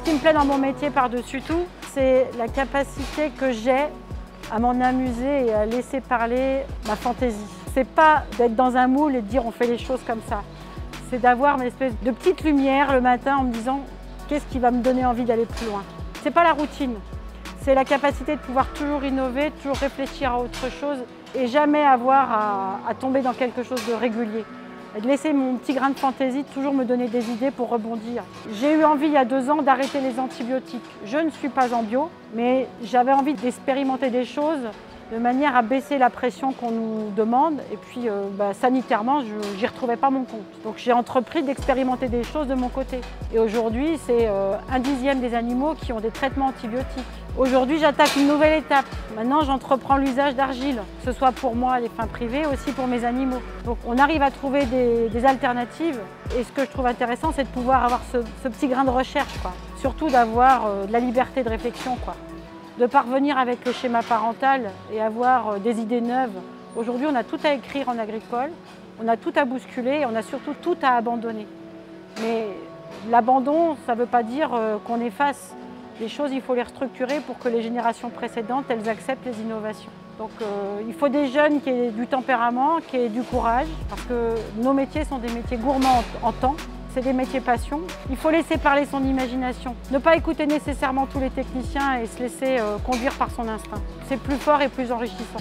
Ce qui me plaît dans mon métier par-dessus tout, c'est la capacité que j'ai à m'en amuser et à laisser parler ma fantaisie. C'est pas d'être dans un moule et de dire on fait les choses comme ça. C'est d'avoir une espèce de petite lumière le matin en me disant qu'est-ce qui va me donner envie d'aller plus loin? C'est pas la routine, c'est la capacité de pouvoir toujours innover, toujours réfléchir à autre chose et jamais avoir à, tomber dans quelque chose de régulier laisser mon petit grain de fantaisie toujours me donner des idées pour rebondir. J'ai eu envie il y a deux ans d'arrêter les antibiotiques. Je ne suis pas en bio, mais j'avais envie d'expérimenter des choses de manière à baisser la pression qu'on nous demande. Et puis euh, bah, sanitairement, je n'y retrouvais pas mon compte. Donc j'ai entrepris d'expérimenter des choses de mon côté. Et aujourd'hui, c'est euh, un dixième des animaux qui ont des traitements antibiotiques. Aujourd'hui, j'attaque une nouvelle étape. Maintenant, j'entreprends l'usage d'argile, que ce soit pour moi à des fins privées, aussi pour mes animaux. Donc on arrive à trouver des, alternatives. Et ce que je trouve intéressant, c'est de pouvoir avoir ce, petit grain de recherche. Surtout d'avoir euh, de la liberté de réflexion. De parvenir avec le schéma parental et avoir euh, des idées neuves. Aujourd'hui, on a tout à écrire en agricole, on a tout à bousculer et on a surtout tout à abandonner. Mais l'abandon, ça ne veut pas dire euh, qu'on efface les choses, il faut les restructurer pour que les générations précédentes, elles acceptent les innovations. Donc euh, il faut des jeunes qui aient du tempérament, qui aient du courage, parce que nos métiers sont des métiers gourmands en temps c'est des métiers passion. Il faut laisser parler son imagination. Ne pas écouter nécessairement tous les techniciens et se laisser euh, conduire par son instinct. C'est plus fort et plus enrichissant.